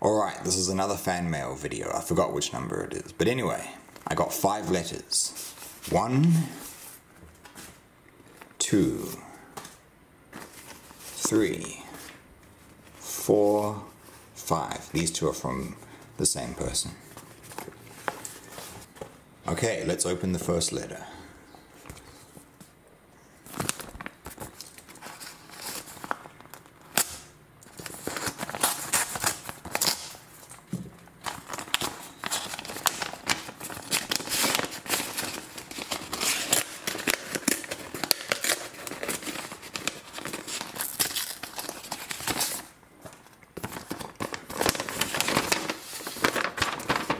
Alright, this is another fan mail video. I forgot which number it is. But anyway, I got five letters. One, two, three, four, five. These two are from the same person. Okay, let's open the first letter.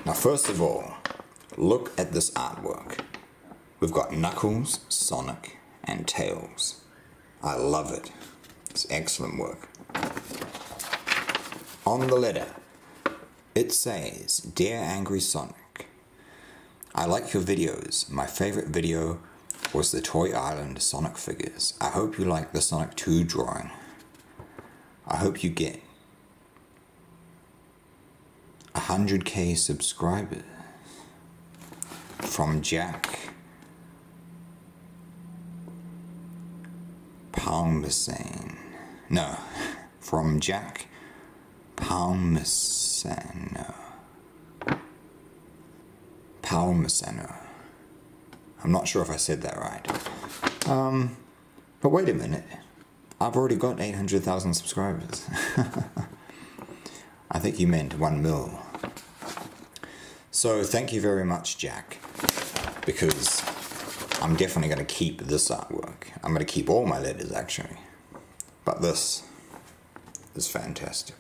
Now, first of all, look at this artwork. We've got Knuckles, Sonic, and Tails. I love it. It's excellent work. On the letter, it says, Dear Angry Sonic, I like your videos. My favorite video was the Toy Island Sonic figures. I hope you like the Sonic 2 drawing. I hope you get 100k subscribers from Jack Palmersane. No, from Jack Palmersano. Palmersano. I'm not sure if I said that right. Um, but wait a minute. I've already got 800,000 subscribers. I think you meant 1 mil. So thank you very much, Jack, because I'm definitely going to keep this artwork. I'm going to keep all my letters, actually. But this is fantastic.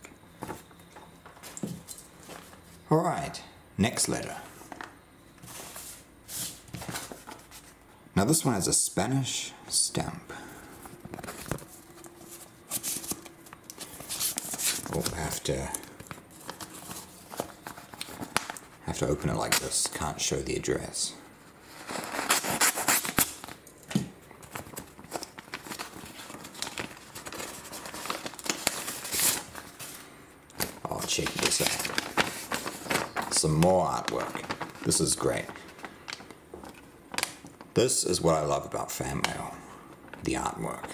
Alright, next letter. Now this one has a Spanish stamp. I have to have to open it like this. Can't show the address. Oh, check this out. Some more artwork. This is great. This is what I love about fan mail. The artwork.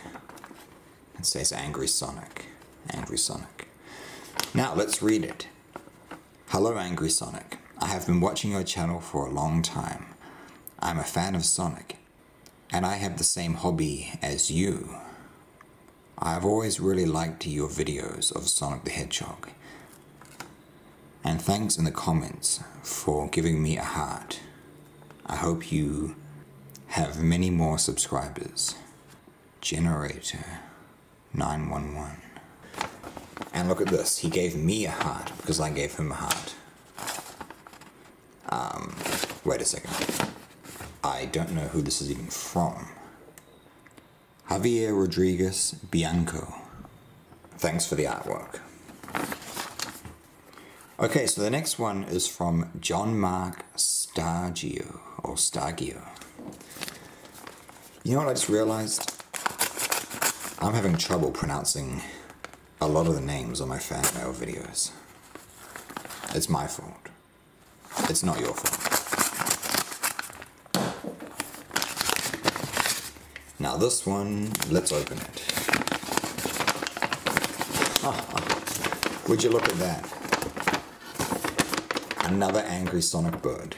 It says Angry Sonic. Angry Sonic. Now let's read it. Hello Angry Sonic. I have been watching your channel for a long time. I'm a fan of Sonic, and I have the same hobby as you. I've always really liked your videos of Sonic the Hedgehog. And thanks in the comments for giving me a heart. I hope you have many more subscribers. Generator 911. And look at this, he gave me a heart because I gave him a heart. Um, wait a second. I don't know who this is even from. Javier Rodriguez Bianco. Thanks for the artwork. Okay, so the next one is from John Mark Stagio, or Stagio. You know what I just realized? I'm having trouble pronouncing a lot of the names on my fan mail videos. It's my fault. It's not your fault. Now this one, let's open it. Ah, would you look at that? Another angry sonic bird.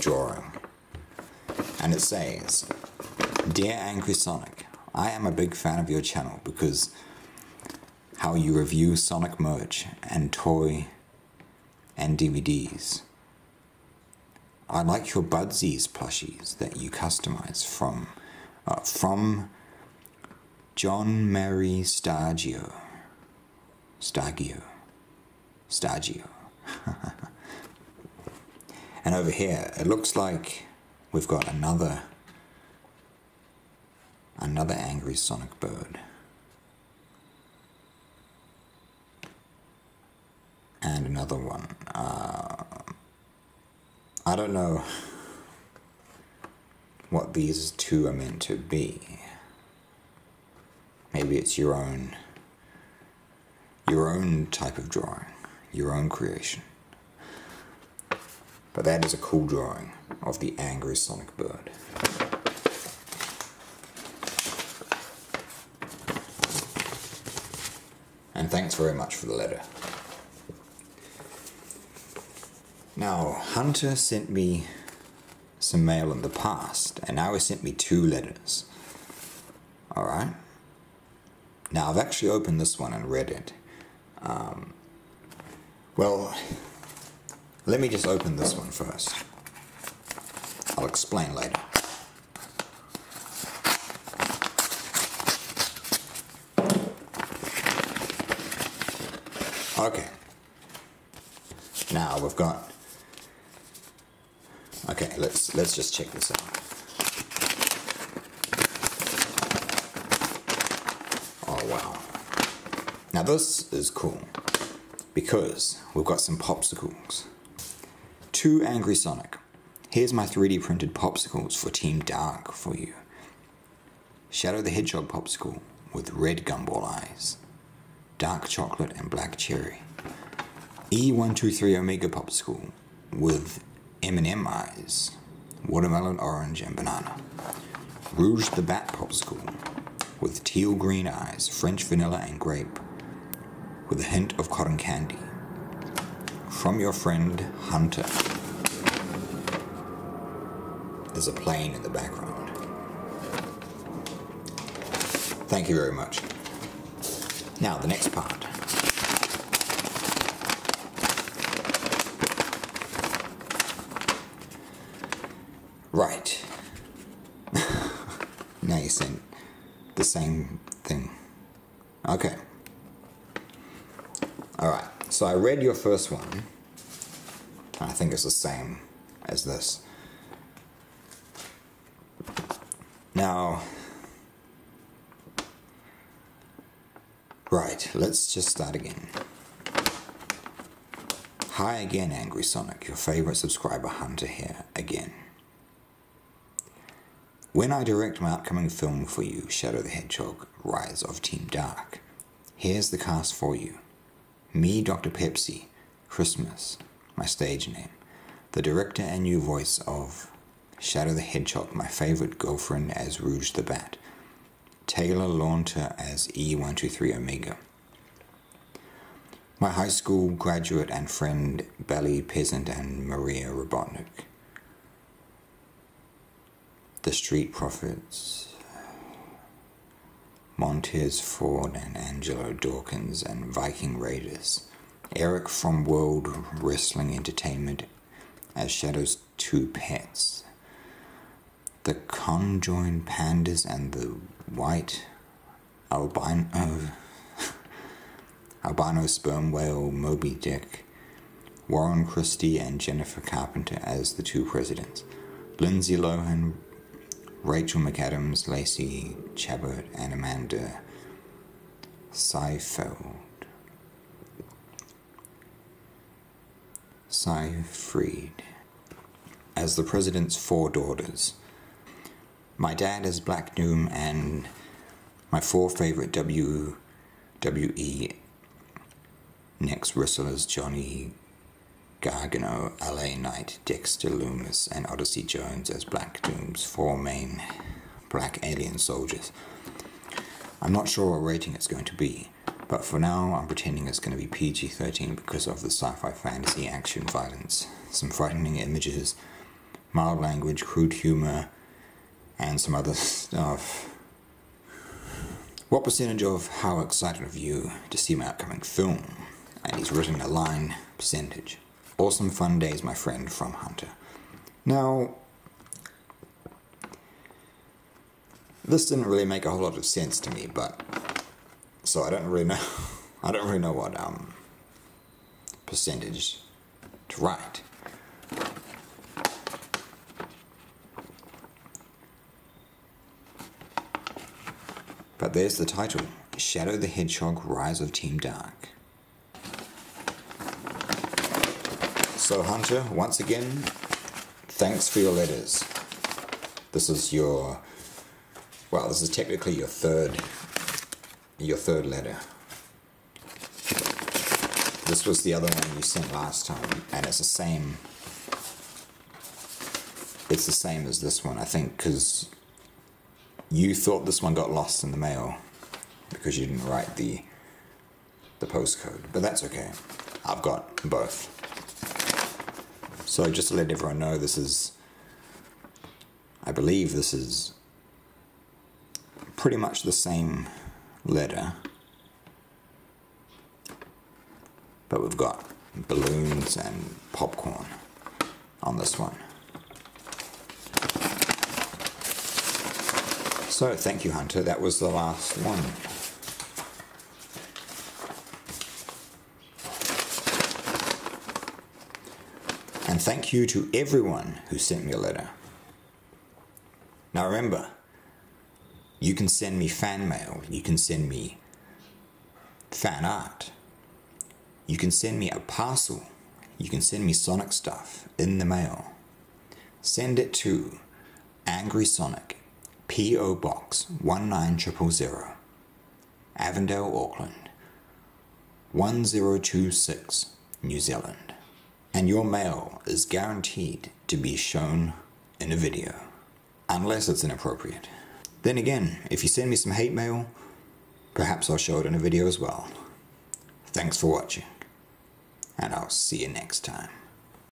Drawing. And it says, Dear Angry Sonic, I am a big fan of your channel because how you review Sonic merch and toy and DVDs. I like your Budsies plushies that you customize from uh, from John Mary Stagio. Stagio. Stagio. and over here, it looks like we've got another another angry sonic bird. And another one. Uh, I don't know what these two are meant to be. Maybe it's your own your own type of drawing, your own creation. But that is a cool drawing of the angry sonic bird. And thanks very much for the letter. Now, Hunter sent me some mail in the past, and now he sent me two letters. Alright? Now, I've actually opened this one and read it. Um, well, let me just open this one first. I'll explain later. Okay. Now we've got Okay, let's let's just check this out. Oh wow. Now this is cool because we've got some popsicles. To Angry Sonic. Here's my 3D printed popsicles for Team Dark for you. Shadow the Hedgehog popsicle with red gumball eyes, dark chocolate and black cherry. E123 Omega popsicle with M&M eyes, watermelon, orange, and banana. Rouge the Bat popsicle with teal green eyes, French vanilla, and grape, with a hint of cotton candy. From your friend Hunter. There's a plane in the background. Thank you very much. Now, the next part. Right. now you sent the same thing. Okay. Alright, so I read your first one. I think it's the same as this. Now, right, let's just start again. Hi again, Angry Sonic, your favorite subscriber Hunter here again. When I direct my upcoming film for you, Shadow the Hedgehog Rise of Team Dark, here's the cast for you. Me, Dr. Pepsi, Christmas, my stage name, the director and new voice of Shadow the Hedgehog, my favorite girlfriend as Rouge the Bat, Taylor Lautner as E123 Omega, my high school graduate and friend Belly Peasant and Maria Robotnik, the Street Profits, Montez Ford and Angelo Dawkins and Viking Raiders, Eric from World Wrestling Entertainment as Shadow's two pets, the conjoined pandas and the white albino albino sperm whale Moby Dick, Warren Christie and Jennifer Carpenter as the two presidents, Lindsay Lohan Rachel McAdams, Lacey Chabert, and Amanda Seyfeld. Seyfried as the president's four daughters. My dad is Black Doom, and my four favorite WWE NXT wrestlers Johnny Gargano, LA Knight, Dexter Lumis, and Odyssey Jones as Black Doom's four main black alien soldiers. I'm not sure what rating it's going to be, but for now I'm pretending it's going to be PG 13 because of the sci fi fantasy action violence, some frightening images, mild language, crude humor, and some other stuff. What percentage of how excited are you to see my upcoming film? And he's written a line percentage. Awesome fun days, my friend from Hunter. Now, this didn't really make a whole lot of sense to me, but so I don't really know. I don't really know what um percentage to write. But there's the title Shadow the Hedgehog Rise of Team Dark. So, Hunter, once again, thanks for your letters. This is your, well, this is technically your third, your third letter. This was the other one you sent last time, and it's the same. It's the same as this one, I think, because you thought this one got lost in the mail because you didn't write the the postcode, but that's okay. I've got both. So just to let everyone know, this is, I believe this is pretty much the same letter, but we've got balloons and popcorn on this one. So thank you, Hunter. That was the last one. And thank you to everyone who sent me a letter. Now remember, you can send me fan mail, you can send me fan art, you can send me a parcel, you can send me Sonic stuff in the mail. Send it to Angry Sonic, P.O. Box 19000, Avondale, Auckland 1026, New Zealand and your mail is guaranteed to be shown in a video, unless it's inappropriate. Then again, if you send me some hate mail, perhaps I'll show it in a video as well. Thanks for watching, and I'll see you next time.